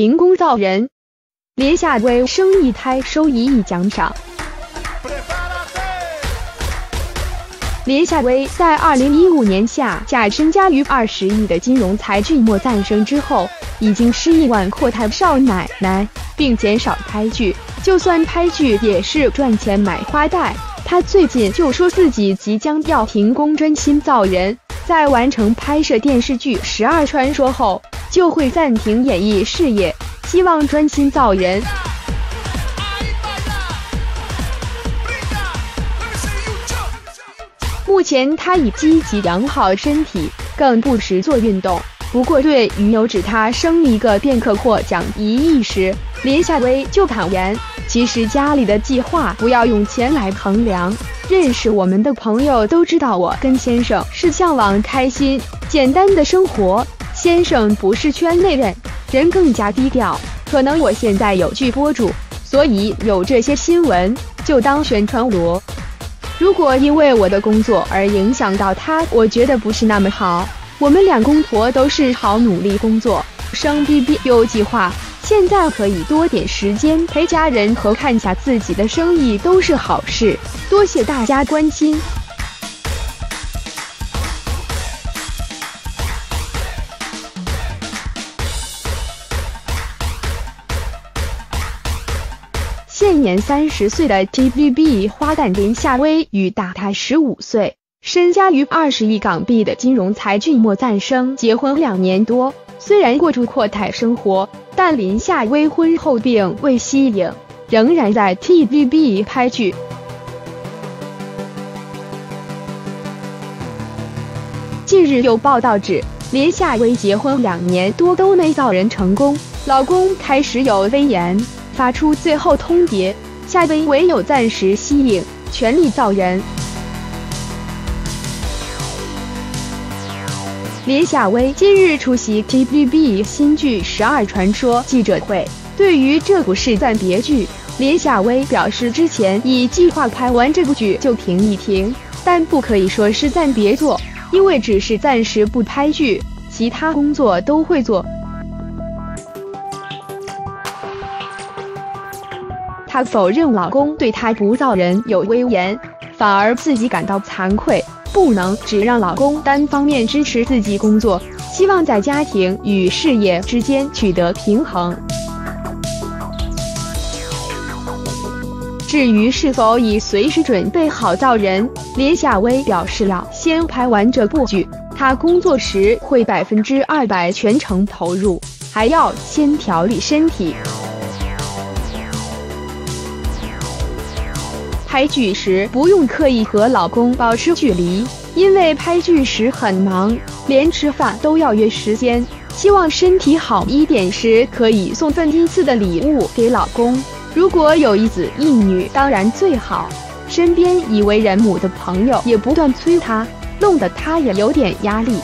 停工造人。连夏薇生一胎收一亿奖赏。连夏薇在二零一五年夏嫁身家逾二十亿的金融才俊莫赞生之后，已经失忆万阔太少奶奶，并减少拍剧。就算拍剧，也是赚钱买花戴。她最近就说自己即将要停工，专心造人。在完成拍摄电视剧《十二传说》后，就会暂停演艺事业。希望专心造人。目前他已积极养好身体，更不时做运动。不过，对于有指他生一个便可获奖一亿时，林夏薇就坦言，其实家里的计划不要用钱来衡量。认识我们的朋友都知道，我跟先生是向往开心、简单的生活。先生不是圈内人。人更加低调，可能我现在有剧播主，所以有这些新闻就当宣传罗。如果因为我的工作而影响到他，我觉得不是那么好。我们两公婆都是好努力工作，生 BB 有计划，现在可以多点时间陪家人和看下自己的生意都是好事。多谢大家关心。现年三十岁的 TVB 花旦林夏薇与大他十五岁、身家逾二十亿港币的金融才俊莫赞生结婚两年多，虽然过住阔太生活，但林夏薇婚后并未息影，仍然在 TVB 拍剧。近日有报道指，林夏薇结婚两年多都没造人成功，老公开始有威严。发出最后通牒，夏薇唯有暂时息影，全力造人。连夏薇今日出席 TVB 新剧《十二传说》记者会，对于这部是暂别剧，连夏薇表示之前已计划拍完这部剧就停一停，但不可以说是暂别做，因为只是暂时不拍剧，其他工作都会做。她否认老公对她不造人有威严，反而自己感到惭愧，不能只让老公单方面支持自己工作，希望在家庭与事业之间取得平衡。至于是否已随时准备好造人，连夏薇表示要先拍完这部剧，她工作时会百分之二百全程投入，还要先调理身体。拍剧时不用刻意和老公保持距离，因为拍剧时很忙，连吃饭都要约时间。希望身体好一点时可以送份第一次的礼物给老公。如果有一子一女，当然最好。身边已为人母的朋友也不断催她，弄得她也有点压力。